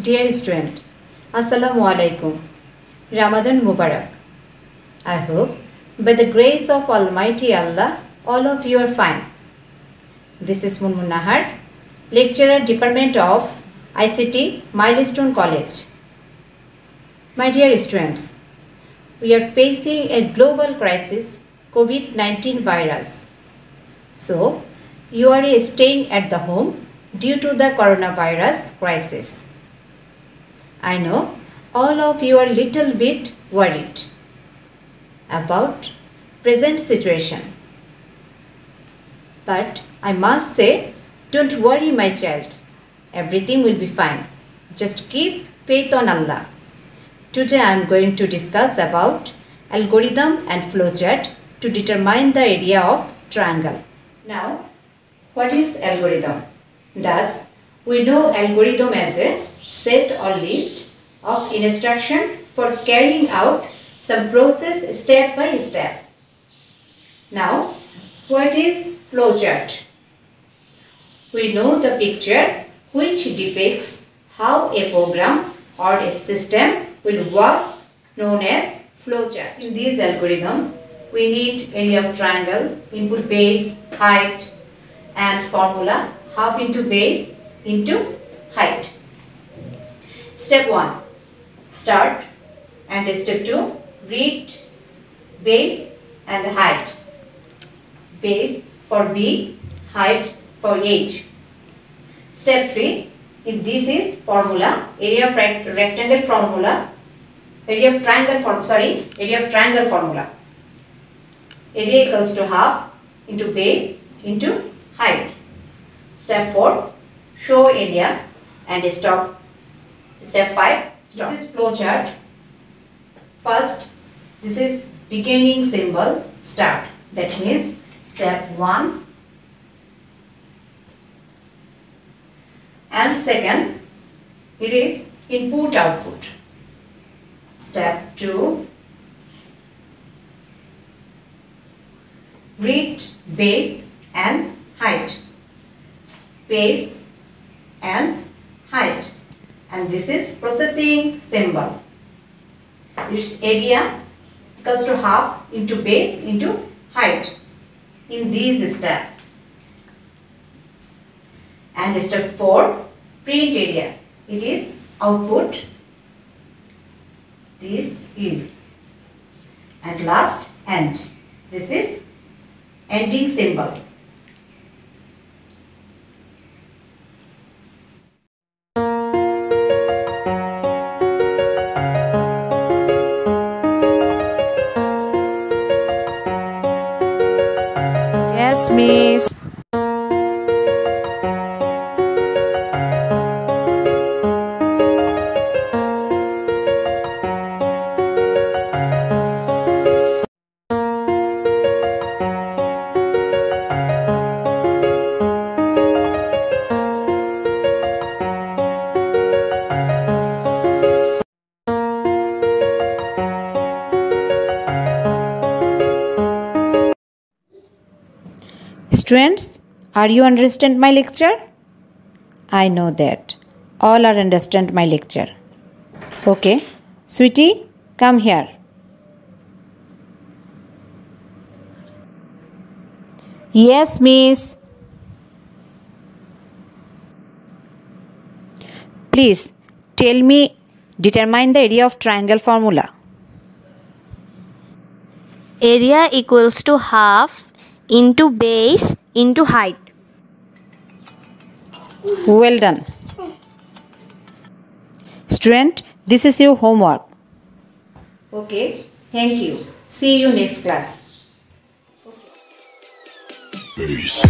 Dear student, Assalamu alaikum. Ramadan Mubarak. I hope by the grace of Almighty Allah, all of you are fine. This is Moonmoon Nahar, lecturer Department of ICT, Milestone College. My dear students, we are facing a global crisis, COVID-19 virus. So, you are staying at the home due to the coronavirus crisis. I know all of you are little bit worried about present situation. But I must say, don't worry my child. Everything will be fine. Just keep faith on Allah. Today I am going to discuss about algorithm and flowchart to determine the area of triangle. Now, what is algorithm? Thus, we know algorithm as a set or list of instruction for carrying out some process step by step. Now, what is flowchart? We know the picture which depicts how a program or a system will work known as flowchart. In this algorithm, we need area of triangle, input base, height and formula half into base into height. Step 1 start and step 2 read base and height. Base for B, height for H. Step 3 if this is formula area of rect rectangle formula area of triangle form sorry area of triangle formula area equals to half into base into height. Step 4 show area and stop. Step 5 stop. This is flow chart. First this is beginning symbol start that means step 1 and second it is input output. Step 2 read base and height. Base and height. And this is processing symbol. Its area equals to half into base into height. In these step and step 4 print area. It is output. This is and last end. This is ending symbol. Yes, miss. Students, are you understand my lecture? I know that. All are understand my lecture. Okay. Sweetie, come here. Yes, miss. Please tell me determine the area of triangle formula. area equals to half into base into height. Well done. Student, this is your homework. Okay, thank you. See you next class. Peace.